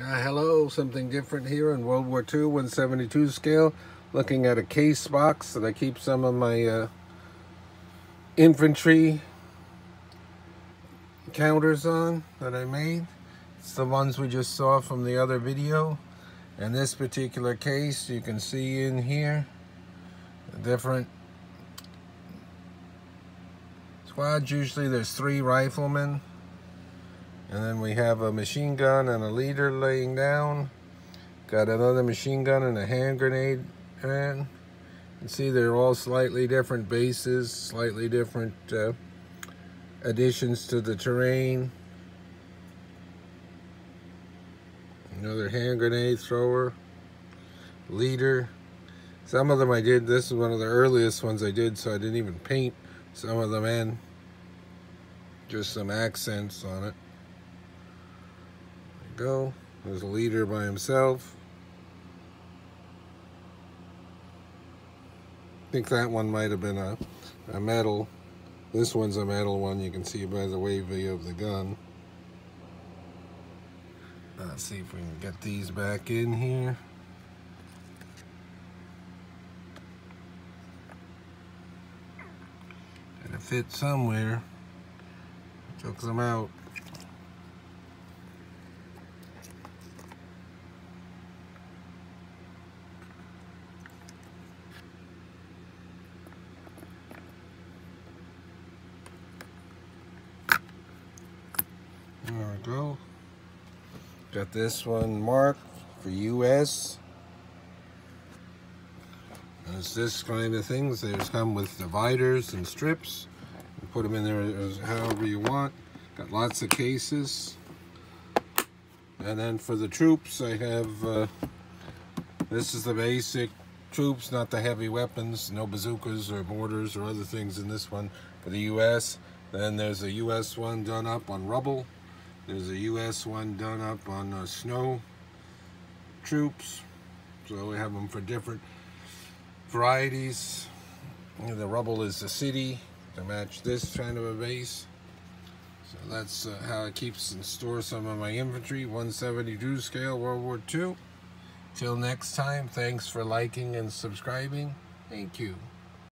Uh, hello, something different here in World War II 172 scale. Looking at a case box that I keep some of my uh, infantry counters on that I made. It's the ones we just saw from the other video. In this particular case, you can see in here different squads. Usually there's three riflemen and then we have a machine gun and a leader laying down. Got another machine gun and a hand grenade man. You see they're all slightly different bases, slightly different uh, additions to the terrain. Another hand grenade thrower, leader. Some of them I did, this is one of the earliest ones I did, so I didn't even paint some of them in. Just some accents on it go. There's a leader by himself. I think that one might have been a, a metal. This one's a metal one. You can see by the wavy of the gun. Let's see if we can get these back in here. Gotta fit somewhere. Took them out. There we go. Got this one marked for US. It's this kind of things. They just come with dividers and strips. You put them in there as however you want. Got lots of cases. And then for the troops, I have, uh, this is the basic troops, not the heavy weapons, no bazookas or mortars or other things in this one for the U.S. Then there's a U.S. one done up on rubble. There's a US one done up on uh, snow troops. So we have them for different varieties. The rubble is the city to match this kind of a base. So that's uh, how it keeps and stores some of my infantry, 172 scale World War II. Till next time, thanks for liking and subscribing. Thank you.